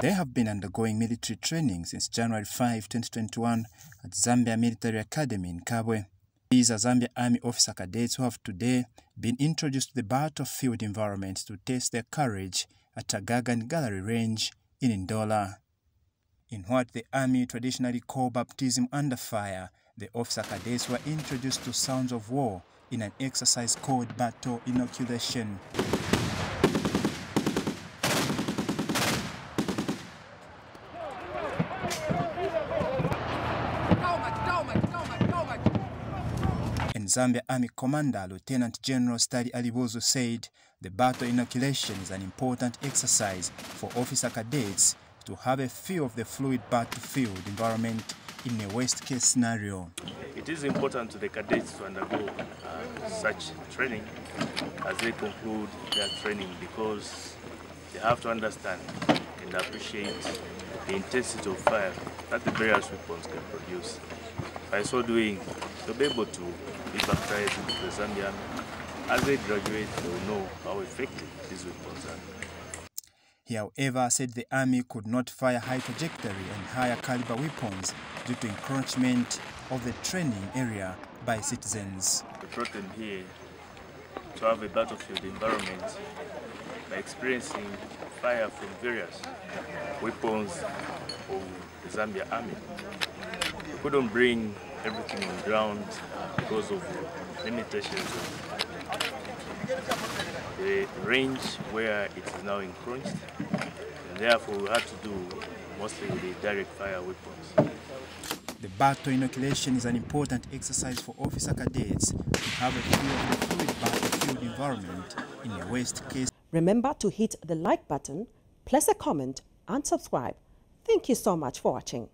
They have been undergoing military training since January 5, 2021 at Zambia Military Academy in Kabwe. These are Zambia Army officer cadets who have today been introduced to the battlefield environment to test their courage at Tagaga Gallery Range in Ndola. In what the Army traditionally call baptism under fire, the officer cadets were introduced to sounds of war in an exercise called battle inoculation. Zambia Army Commander Lieutenant General Sitali Alibuzwi said the battle inoculation is an important exercise for officer cadets to have a feel of the fluid battlefield environment in a worst case scenario. It is important to the cadets to undergo uh, such training as they conclude their training because they have to understand and appreciate the intensity of fire that the various weapons can produce. By so doing, they'll be able to be baptized into the Zambia Army. As they graduate, they will know how effective these weapons are. He, however, said the army could not fire high trajectory and higher caliber weapons due to encroachment of the training area by citizens. Brought them here to have a battlefield environment by experiencing fire from various weapons of the Zambia army. We couldn't bring everything on ground because of the limitations of the range where it is now encroached. And therefore we had to do mostly with the direct fire weapons. The battle inoculation is an important exercise for officer cadets to have a feel of the fluid battlefield environment in a worst case. Remember to hit the like button, place a comment and subscribe. Thank you so much for watching.